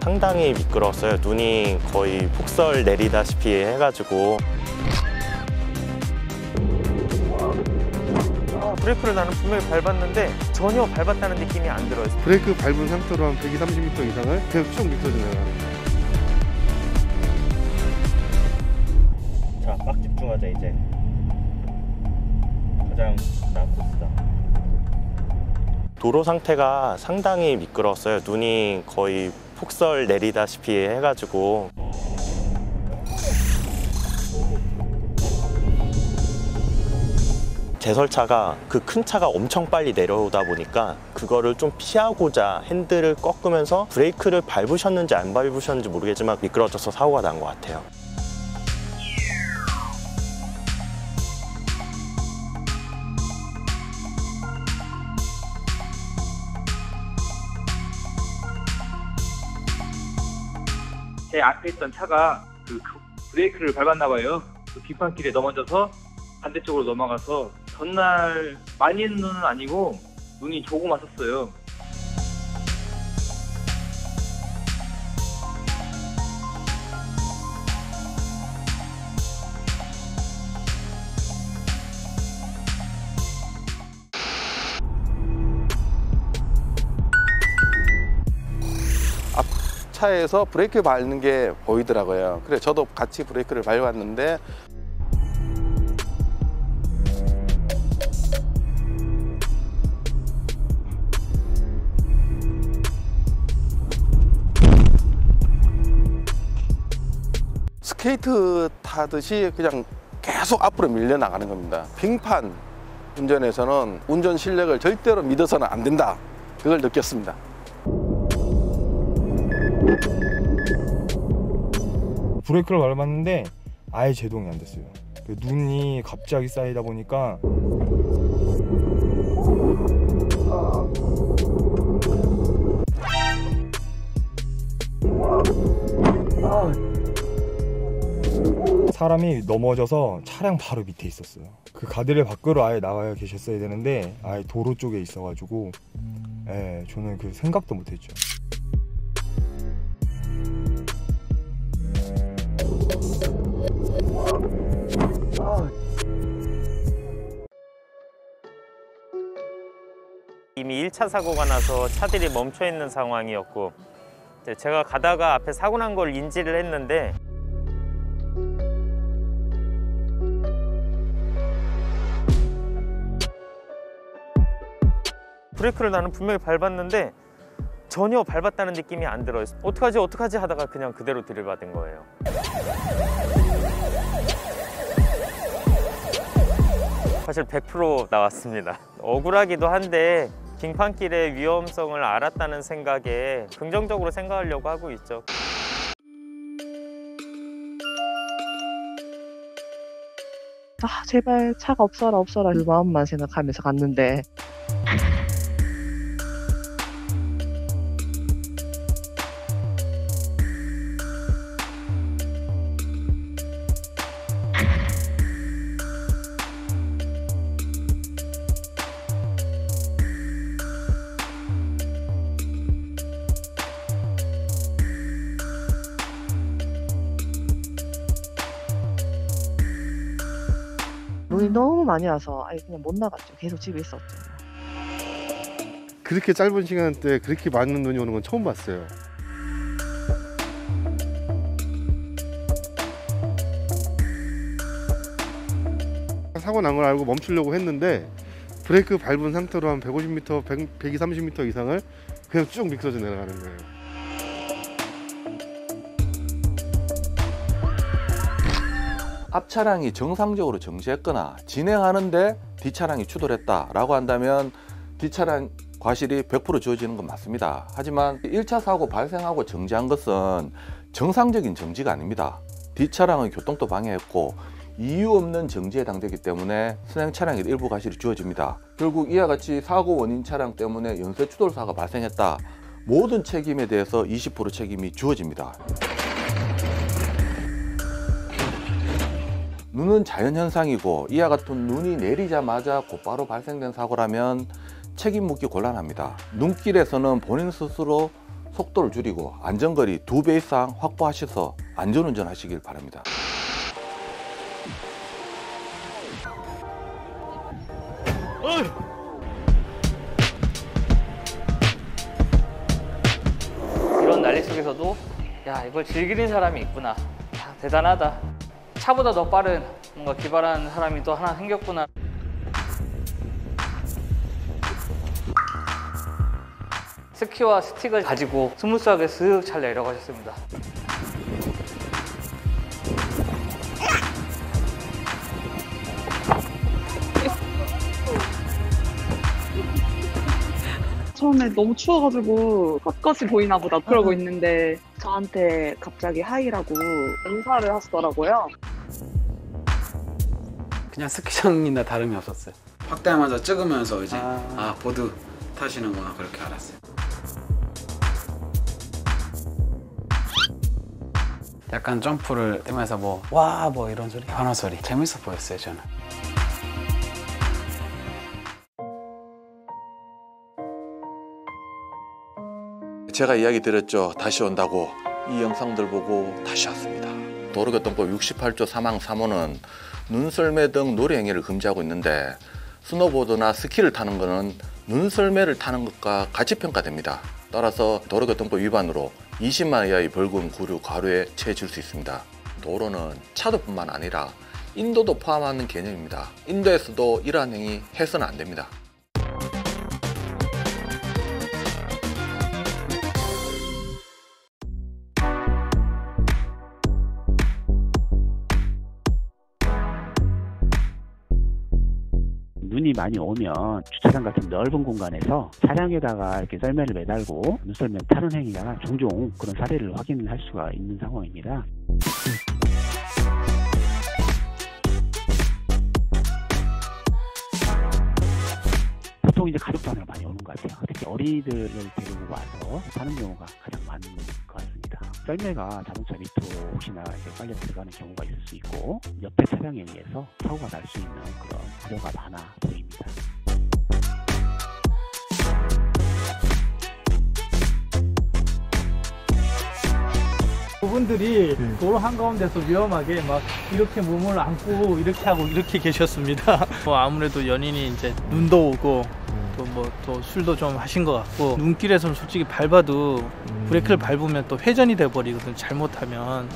상당히 미끄러웠어요. 눈이 거의 폭설 내리다시피 해가지고 아, 브레이크를 나는 분명히 밟았는데 전혀 밟았다는 느낌이 안 들어요. 브레이크 밟은 상태로 한 130m 이상을 그냥 쭉 미끄러져 나가는 거예요. 자, 빡 집중하자 이제. 가장 나은 코스다. 도로 상태가 상당히 미끄러웠어요. 눈이 거의 폭설 내리다시피 해가지고 제설차가 그 큰 차가 엄청 빨리 내려오다 보니까 그거를 좀 피하고자 핸들을 꺾으면서 브레이크를 밟으셨는지 안 밟으셨는지 모르겠지만 미끄러져서 사고가 난 것 같아요. 제 앞에 있던 차가 그 브레이크를 밟았나 봐요. 그 뒷판길에 넘어져서 반대쪽으로 넘어가서 전날 많이 눈은 아니고 눈이 조금 왔었어요. 차에서 브레이크 밟는 게 보이더라고요. 그래 저도 같이 브레이크를 밟았는데 스케이트 타듯이 그냥 계속 앞으로 밀려 나가는 겁니다. 빙판 운전에서는 운전 실력을 절대로 믿어서는 안 된다. 그걸 느꼈습니다. 브레이크를 밟았는데 아예 제동이 안 됐어요. 그 눈이 갑자기 쌓이다 보니까 사람이 넘어져서 차량 바로 밑에 있었어요. 그 가드레일 밖으로 아예 나가 계셨어야 되는데 아예 도로 쪽에 있어가지고 예, 저는 그 생각도 못했죠. 이미 1차 사고가 나서 차들이 멈춰 있는 상황이었고 제가 가다가 앞에 사고 난 걸 인지를 했는데 브레이크를 나는 분명히 밟았는데 전혀 밟았다는 느낌이 안 들어요. 어떡하지 어떡하지 하다가 그냥 그대로 들이받은 거예요. 사실 100% 나왔습니다. 억울하기도 한데 빙판길의 위험성을 알았다는 생각에 긍정적으로 생각하려고 하고 있죠. 아 제발 차가 없어라 없어라 그 마음만 생각하면서 갔는데 눈이 너무 많이 와서 아예 그냥 못 나갔죠. 계속 집에 있었죠. 그렇게 짧은 시간대 그렇게 많은 눈이 오는 건 처음 봤어요. 사고 난 걸 알고 멈추려고 했는데 브레이크 밟은 상태로 한 150m, 100, 130m 이상을 그냥 쭉 미끄러져 내려가는 거예요. 앞 차량이 정상적으로 정지했거나 진행하는데 뒷 차량이 추돌했다라고 한다면 뒷 차량 과실이 100% 지어지는 건 맞습니다. 하지만 1차 사고 발생하고 정지한 것은 정상적인 정지가 아닙니다. 뒷 차량은 교통도 방해했고 이유 없는 정지에 해당되기 때문에 순행 차량의 일부 과실이 주어집니다. 결국 이와 같이 사고 원인 차량 때문에 연쇄 추돌사가 발생했다. 모든 책임에 대해서 20% 책임이 주어집니다. 눈은 자연현상이고 이와 같은 눈이 내리자마자 곧바로 발생된 사고라면 책임 묻기 곤란합니다. 눈길에서는 본인 스스로 속도를 줄이고 안전거리 두 배 이상 확보하셔서 안전운전 하시길 바랍니다. 이런 난리 속에서도 야 이걸 즐기는 사람이 있구나 야, 대단하다 차보다 더 빠른 뭔가 기발한 사람이 또 하나 생겼구나. 스키와 스틱을 가지고 스무스하게 슥 잘 내려가셨습니다. 처음에 너무 추워가지고 컷컷이 보이나 보다 그러고 있는데 저한테 갑자기 하이라고 인사를 하시더라고요. 그냥 스키장이나 다름이 없었어요. 확대하면서 찍으면서 이제 아. 아, 보드 타시는구나 그렇게 알았어요. 약간 점프를 뛰면서 뭐 와뭐 이런 소리 환호 소리 재밌어 보였어요 저는. 제가 이야기 드렸죠. 다시 온다고 이 영상들 보고 다시 왔습니다. 도로교통법 68조 사망 3호는 눈썰매 등 놀이 행위를 금지하고 있는데 스노보드나 스키를 타는 것은 눈썰매를 타는 것과 같이 평가됩니다. 따라서 도로교통법 위반으로 20만 이하의 벌금, 구류, 과료에 처해질 수 있습니다. 도로는 차도뿐만 아니라 인도도 포함하는 개념입니다. 인도에서도 이러한 행위 해서는 안 됩니다. 눈이 많이 오면 주차장 같은 넓은 공간에서 차량에다가 이렇게 썰매를 매달고 눈썰매 타는 행위가 종종 그런 사례를 확인할 수가 있는 상황입니다. 보통 이제 가족단으로 많이 오는 것 같아요. 특히 어린이들을 데리고 와서 타는 경우가 가장 많은. 썰매가 자동차 밑으로 혹시나 이제 빨려 들어가는 경우가 있을 수 있고 옆에 차량에 의해서 사고가 날 수 있는 그런 우려가 많아 보입니다. 그분들이 도로 한가운데서 위험하게 막 이렇게 몸을 안고 이렇게 하고 이렇게 계셨습니다. 뭐 아무래도 연인이 이제 눈도 오고 또 뭐 또 술도 좀 하신 것 같고 눈길에서는 솔직히 밟아도 브레이크를 밟으면 또 회전이 돼 버리거든 잘못하면